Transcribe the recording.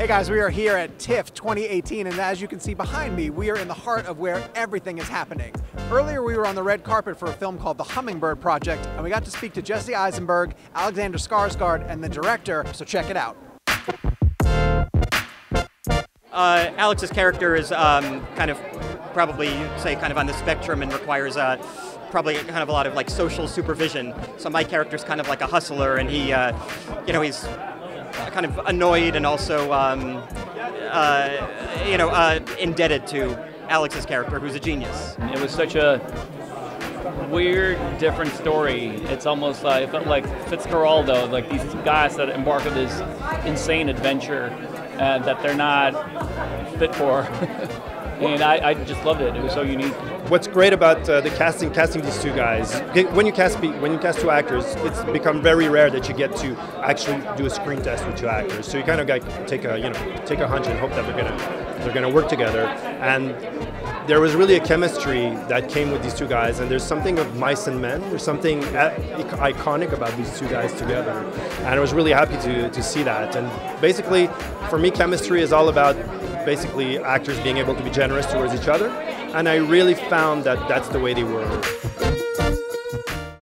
Hey guys, we are here at TIFF 2018, and as you can see behind me, we are in the heart of where everything is happening. Earlier, we were on the red carpet for a film called The Hummingbird Project, and we got to speak to Jesse Eisenberg, Alexander Skarsgård, and the director, so check it out. Uh, Alex's character is um, kind of probably say kind of on the spectrum and requires uh, probably kind of a lot of like social supervision. So my character's kind of like a hustler, and he, uh, you know, he's kind of annoyed and also, um, uh, you know, uh, indebted to Alex's character, who's a genius. It was such a weird, different story. It's almost like it felt like Fitzcarraldo, like these guys that embark on this insane adventure uh, that they're not fit for. and I, I, just loved it. It was so unique. What's great about uh, the casting, casting these two guys, when you cast when you cast two actors, it's become very rare that you get to actually do a screen test with two actors. So you kind of got take a you know take a hunch and hope that they're gonna they're gonna work together. And there was really a chemistry that came with these two guys, and there's something of mice and men. There's something iconic about these two guys together, and I was really happy to to see that. And basically, for me, chemistry is all about basically actors being able to be generous towards each other. And I really found that that's the way they were.